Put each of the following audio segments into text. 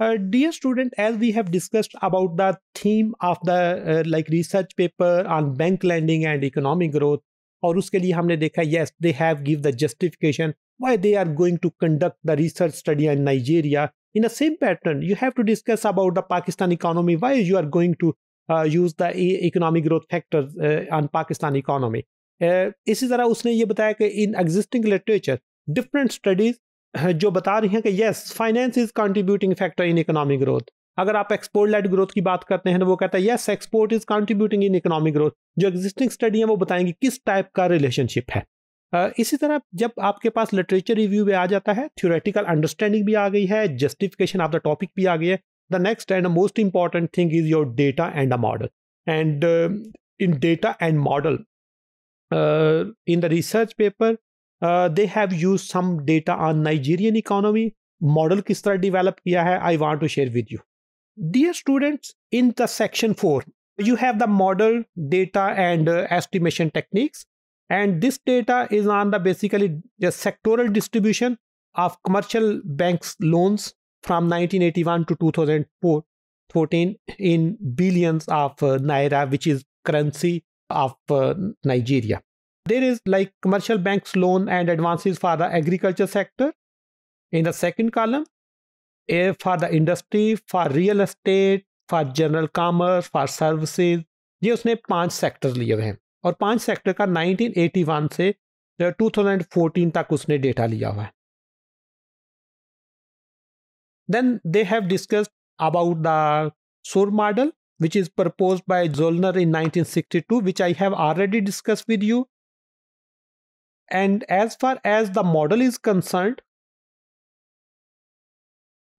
Uh, dear student, as we have discussed about the theme of the uh, like research paper on bank lending and economic growth, और उसके लिए हमने देखा yes they have give the justification why they are going to conduct the research study in Nigeria in the same pattern you have to discuss about the Pakistan economy why you are going to uh, use the economic growth factors uh, on Pakistan economy uh, इसी तरह उसने ये बताया कि in existing literature different studies जो बता रही हैं कि yes finance is contributing factor in economic growth अगर आप एक्सपोर्ट लेड ग्रोथ की बात करते हैं तो वो कहता है yes export is contributing in economic growth जो एग्जिस्टिंग स्टडी है, वो बताएँगे किस टाइप का रिलेशनशिप है। इसी तरह जब आपके पास लिटरेचर रिव्यू भी आ जाता है थ्योरेटिकल अंडरस्टैंडिंग भी आ गई है जस्टिफिकेशन ऑफ़ द टॉपिक भी आ गई है the next and most important thing is your data and a model and in data and model in the research paper Uh, they have used some data on Nigerian economy, model kis tarah develop kiya hai, I want to share with you. Dear students, in the section 4, you have the model data and uh, estimation techniques. And this data is on the basically the sectoral distribution of commercial banks loans from 1981 to 2014 in billions of uh, naira, which is currency of uh, Nigeria. There is like commercial banks loan and advances for the agriculture sector. In the second column, A for the industry, for real estate, for general commerce, for services. ये उसने पाँच sector लिए हुए हैं और पाँच sector का 1981 से 2014 तक उसने डेटा लिया हुआ है Then they have discussed about the SOR model, which is proposed by Zollner in 1962, which I have already discussed with you. And as far as the model is concerned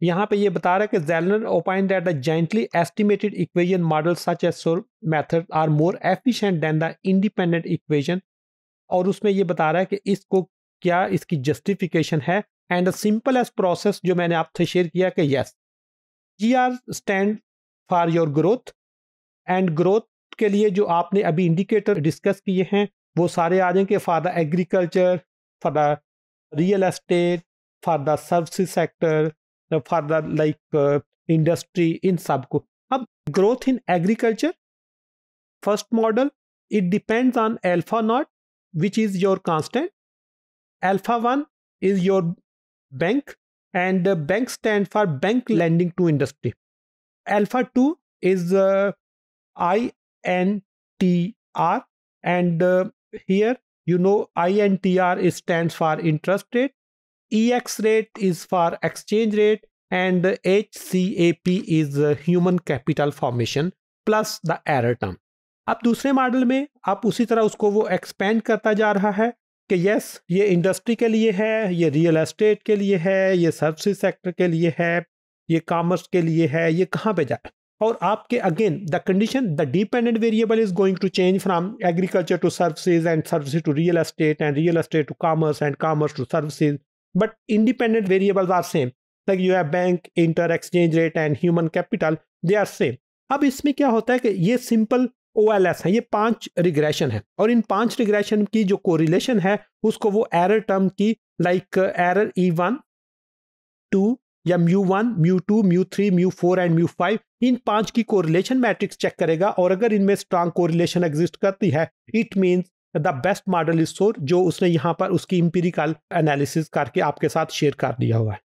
यहाँ पे ये बता रहा है कि Zellner opine that the jointly estimated equation model such as method are more efficient than the independent equation और उसमें ये बता रहा है कि इसको क्या इसकी जस्टिफिकेशन है and a simple as process जो मैंने आपसे शेयर किया कि yes G R stand for your growth and growth के लिए जो आपने अभी इंडिकेटर डिस्कस किए हैं वो सारे आ जाएँगे। For the agriculture for the real estate for the service sector for the like industry इन सबको। अब growth in agriculture first model it depends on alpha not which is your constant. Alpha one is your bank and bank stand for bank lending to industry. Alpha two is I N T R uh, here you know INTR stands for interest rate, EX rate is for exchange rate and HCAP is uh, human capital formation plus the error term. अब दूसरे model में आप उसी तरह उसको वो expand करता जा रहा है कि यस ये इंडस्ट्री के लिए है ये रियल एस्टेट के लिए है ये सर्विस सेक्टर के लिए है ये कॉमर्स के लिए है ये कहाँ पे जाए और आपके again the condition the dependent variable is going to change from agriculture to services and services to real estate and real estate to commerce and commerce to services but independent variables are same like you have bank inter exchange rate and human capital they are same अब इसमें क्या होता है कि ये simple O L S है, ये पाँच रिग्रेशन है। और इन पाँच रिग्रेशन की जो कोरिलेशन है, उसको वो एरर टर्म की like error E one two या mu one mu two mu three mu four and mu five इन पाँच की कोरिलेशन मैट्रिक्स चेक करेगा और अगर इनमें स्ट्रांग कोरिलेशन एग्जिस्ट करती है it means the best model is SUR जो उसने यहाँ पर उसकी इंपेरिकल एनालिसिस करके आपके साथ शेयर कर दिया हुआ है।